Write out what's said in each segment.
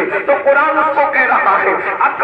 सकते तो कुरान उसको कह रहा है अकल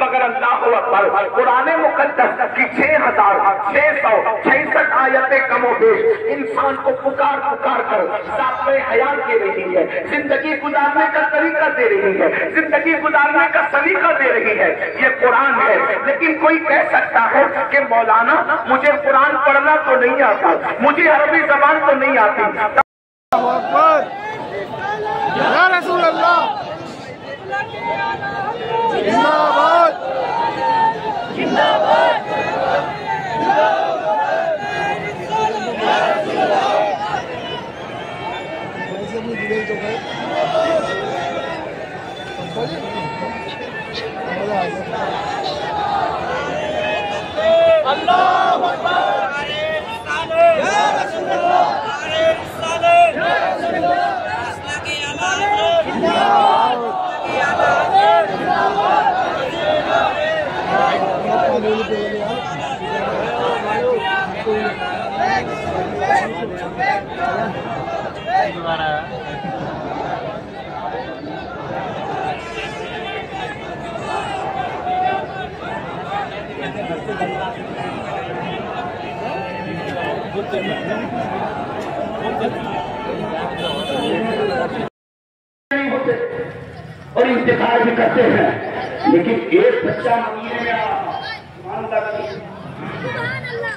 मगर अल्लाह अकबर कुरान मुकदस की छह हज़ार, छह सौ छसठ आयतें कमो इंसान को पुकार पुकार कर सातवे हयात दे रही है। ज़िंदगी गुजारने का तरीका दे रही है। ज़िंदगी गुजारने का सलीका दे रही है। ये कुरान है। लेकिन कोई कह सकता है कि, मौलाना, मुझे कुरान पढ़ना तो नहीं आता। मुझे अरबी जबान तो नहीं आती। और इंतज़ार भी करते हैं। लेकिन एक बच्चा मदीने में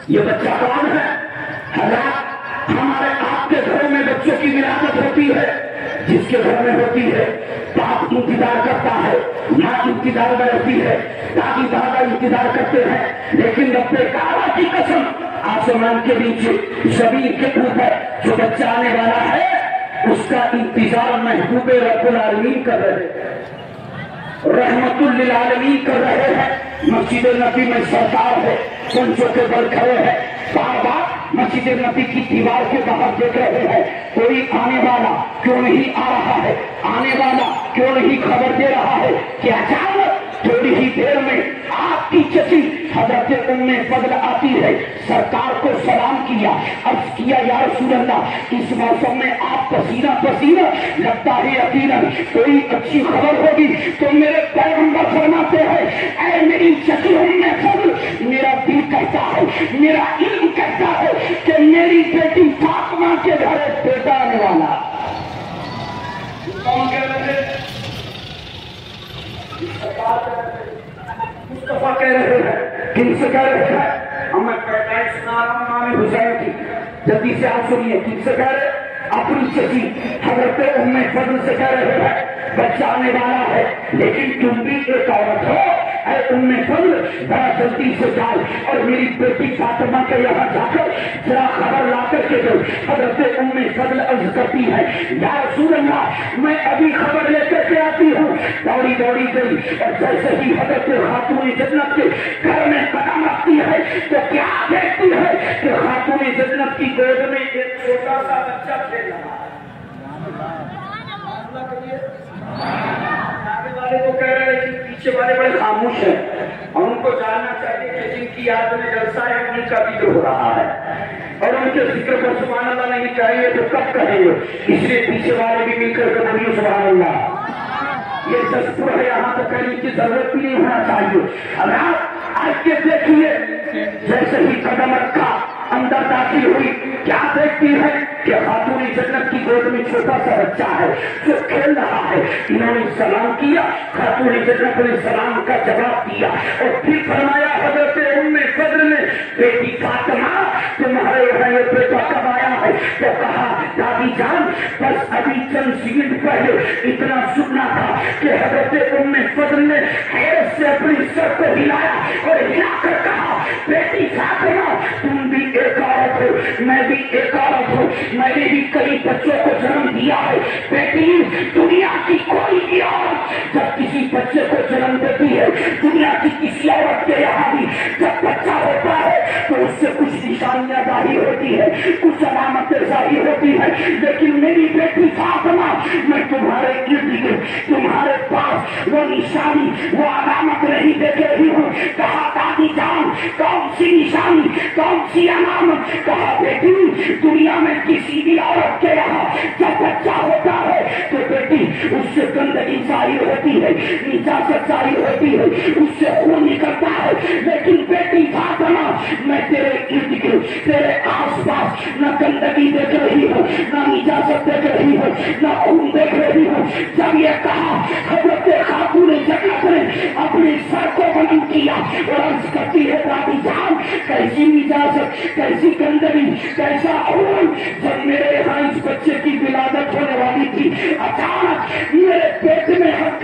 ये बच्चा कौन है? हज़रत हमारे आपके घरों में बच्चों की विरासत होती है, जिसके घर में होती है, बाप इंतज़ार करता है, माँ इंतज़ार में रहती है, दादी दादा इंतज़ार करते हैं, लेकिन रब्बे काला की कसम, आसमान के नीचे ज़मीन के ऊपर जो बच्चा आने वाला है, उसका इंतज़ार महबूबे रब्बुल आलमी कर रहे हैं, रहमतुल्लिल आलमीन कर रहे हैं। मस्जिद नबी में सरकार है पंचों के बल खड़े हैं। बार बार मस्जिद नबी की दीवार के बाहर देख रहे हैं। कोई आने वाला क्यों नहीं आ रहा है? आने वाला क्यों नहीं खबर दे रहा है? क्या चाल? थोड़ी ही देर में आपकी चची हज़रत उम्मे बदल आती है। सरकार को सलाम किया, अर्ज़ किया, या रसूल इस मौसम में आप पसीना पसीना लगता है यकीनन कोई अच्छी खबर होगी तो मेरे पैगंबर फरमाते हैं, ऐ मेरी चची उम्मे बदल मेरा दिल कहता है, मेरा इल्म कहता है कि मेरी बेटी फातिमा के घर एक बेटा आने वाला कौन कह रहे थे मुस्तफ़ा कह रहे हैं किनसे कह रहे हैं। हम मैं पैतालीस सुना रहा हूँ नाम हुसैन की। जल्दी से आप सुनिए किनसे कह रहे अपनी चची हज़रत उम्मे फजल से कह रहे हैं बच्चा आने वाला है, लेकिन तुम भी एक औरत हो। ऐ उम्मे फजल बड़ा जल्दी से जाओ और मेरी बेटी फातिमा के यहाँ जाकर जरा खबर ला करके दो। हज़रत उम्मे फजल अर्ज़ करती है, या रसूल अल्लाह मैं अभी खबर लेकर के आती हूँ। दौड़ी दौड़ी गई और जैसे ही हज़रत खातून जन्नत के घर में कदम रखती है तो क्या देखती है कि खातून जन्नत की गोद में एक छोटा सा बच्चा खेल रहा है। वाले को कह रहे हैं कि पीछे वाले बड़े खामोश हैं। और उनको जानना चाहिए कि जिनकी याद में जलसा है, उन्हीं का ज़िक्र हो रहा है। और उनके ज़िक्र पर सुबह अल्लाह नहीं चाहिए तो कब कहेंगे? इसलिए पीछे वाले भी मिलकर के बोलिए सुबह अल्लाह ये दस्तूर है, यहाँ तो कहने की ज़रूरत भी नहीं होना चाहिए। अब आप आज के देखिए, जैसे ही कदम रखा अंदर दाखिल हुई। क्या देखती है कि खातून जन्नत की गोद में छोटा सा बच्चा है, जो खेल रहा है। इन्होंने सलाम किया खातून जन्नत ने सलाम का जवाब दिया और फिर फरमाया, हज़रत उम्मे फजल ने बेटी फातिमा, तुम्हारे यहाँ ये बेटा कब आया है? तो कहा, दादी जान, बस अभी चंद सेकंड पहले इतना सुनना था कि हज़रत उम्मे फजल ने हैरत अपनी सर को हिलाया और हिलाकर कहा, बेटी फातिमा तुम भी एक औरत हूँ, मैं भी एक औरत हूँ। मैंने भी कई बच्चों को जन्म दिया है। बेटी, दुनिया की कोई भी औरत जब किसी बच्चे को जन्म देती है, दुनिया की किसी औरत के यहाँ भी जब बच्चा होता है तो उससे कुछ निशानियाँ जारी होती है। कुछ अलामतें जारी होती है, लेकिन मेरी बेटी फातिमा, मैं तुम्हारे गिर्द तुम्हारे पास वो निशानी, वो अलामत नहीं देख रही हूँ। कहा, दादी जान, कौन सी निशानी, कौन सी अलामत? कहा, बेटी, दुनिया में किसी भी औरत के यहाँ जब बच्चा होता है तो बेटी, उससे गंदगी ज़ाहिर होती है, निजात ज़ाहिर होती है, उससे खून निकलता है। लेकिन बेटी फातिमा, मैं तेरे गिर्द तेरे आस पास न गंदगी देख रही हो ना इजाज़त देख रही हो, ना खून देख रही हो। जब ये कहा, हज़रत खातून जन्नत ने अपने सर को बंद किया और अर्ज़ करती है, दादी जान, कैसी इजाज़त, कैसी गंदगी, कैसा खून, जब मेरे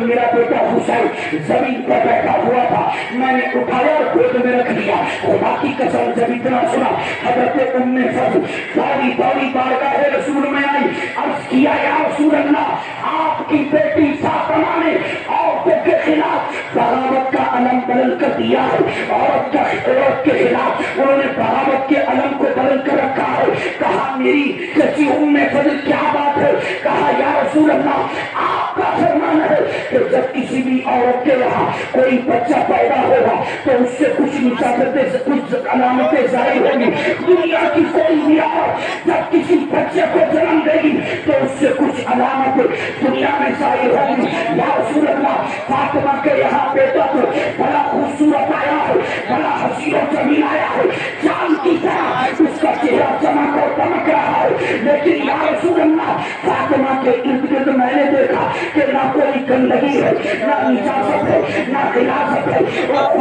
मेरा बेटा हुसैन ज़मीन पर बैठा हुआ था मैंने उठाया और गोद में रख लिया खुदा की कसम जब इतना सुना हज़रत उम्मे फजल दौड़ी दौड़ी बारगाह रसूल में आई अर्ज़ किया या रसूल अल्लाह आपकी बेटी फातिमा ने औरतों के खिलाफ बगावत का अलम बदल कर दिया है। औरत का, औरत के खिलाफ उन्होंने बगावत के अलम को बदल कर रखा है। कहा, मेरी सची उम्मे फजल क्या बात है? कहा, या रसूल अल्लाह आपका फरमान है कि जब किसी भी औरत के यहाँ कोई बच्चा पैदा होगा तो उससे कुछ निशानतें कुछ अलामतें जारी होंगी। दुनिया की कोई भी औरत जब किसी बच्चे को देगी तो उससे कुछ अलामत दुनिया में जारी होंगी या रसूल फातिमा के यहाँ बेटा तो बड़ा खूबसूरत आया है बड़ा हसी और ज़मीन आया है चाँद की तरह उसका चेहरा चमक और दमक रहा है लेकिन या रसूल फातिमा के इर्द गिर्द मैंने देखा कि ना कोई गंदगी है ना निजात है ना गिलासत है और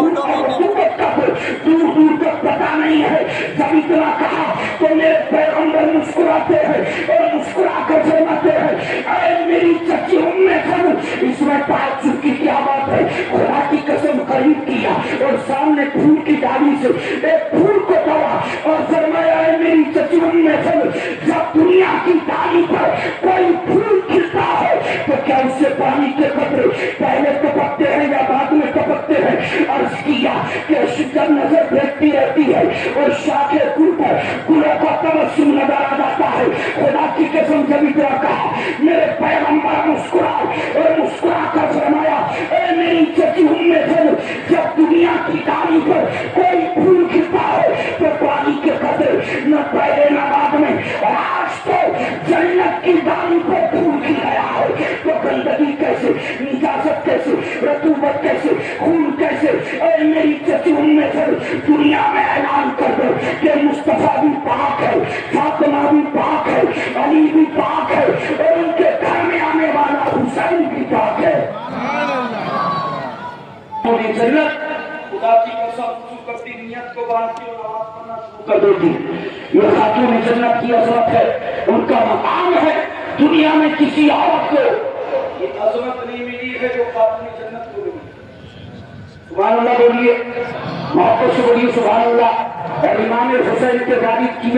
दूर दूर तक पता नहीं है जब इतना कहा तो पैगंबर मुस्कुराते हैं और मुस्कुरा कर फरमाते हैं, अरे मेरी चची उम्मे खबर इसमें ताजुब की क्या बात है, खुदा की कसम करीब किया और सामने फूल की डाली से एक फूल को दवा और फरमाया है मेरी चची उम्मे खबर जब दुनिया की डाली पर कोई फूल खिलता है तो क्या उससे पानी के कतरे पहले टपकते हैं या बाद में टपकते हैं? अर्ज़ किया कि जब नज़र देखती रहती है और शाखे गुल पर गुलों का नज़र आ जाता है। खुदा की कसम जब इतना कहा मेरे पैगंबर मुस्कुराए और मुस्कुरा कर फरमाया, ए मेरी चची उम्मे फिर जब दुनिया की डाली पर कोई फूल खिलता है तो पानी के कतरे न पहले न बाद में आज तो जन्नत की डाली पर फूल खिल गया है। तो गंदगी कैसे, निजात कैसे, रतूबत कैसे, खून कैसे? अरे मेरी चची उम्मे फिर दुनिया में ऐलान कर दो कि मुस्तफ़ा भी अली भी पाक है, और उनके घर में आने वाला हुसैन भी पाक है। पूरी खुदा की कसम नियत को और पढ़ना शुरू कर देती खातून की है, उनका मकाम है, दुनिया में किसी औरत को नहीं मिली है जो खातून जन्नत को मिली। सुबह बोलिए सुबह हुसैन के की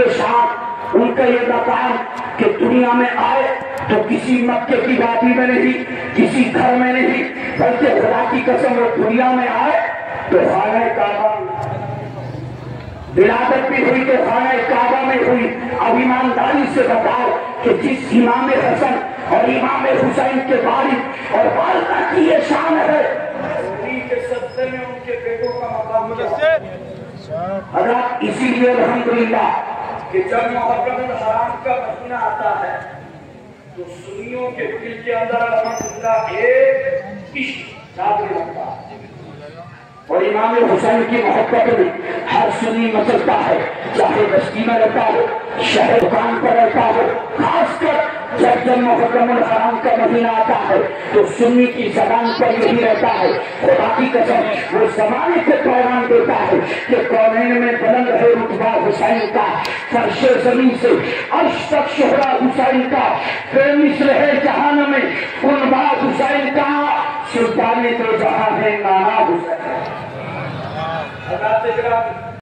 उनका ये मकाम कि दुनिया में आए तो किसी मक्के की वादी में नहीं किसी घर में नहीं बल्कि खुदा की कसम वो दुनिया में आए तो खाना काबा विरादत भी हुई तो खाना काबा में हुई। अब ईमानदारी से बताओ कि जिस इमाम हसन और इमाम हुसैन के वालिद और वालदा की ये शान है। अगर इसीलिए अल्हम्दुलिल्लाह कि जब मुहर्रम हराम का महीना आता है तो सुनियों के दिल के अंदर अलहमदुल्ला एक इश्क लगता है। और इमाम हुसैन की मोहब्बत में हर सुनी मचलता है, चाहे बस्ती में रहता हो, शहर दुकान पर रहता हो, खासकर जब जब मुहर्रमुल हराम का महीना आता है तो सुन्नी की जबान पर यही रहता है। खुदा की कसम, वो जमाने को पैगाम देता है कि कौनैन में बुलंद है रुतबा हुसैन का। फर्शे ज़मीन से अर्श तक शोहरा हुसैन का। बेमिस्र है जहान में, उनबा हुसैन का। सुल्तान तो जहाँ है नाना हुसैन।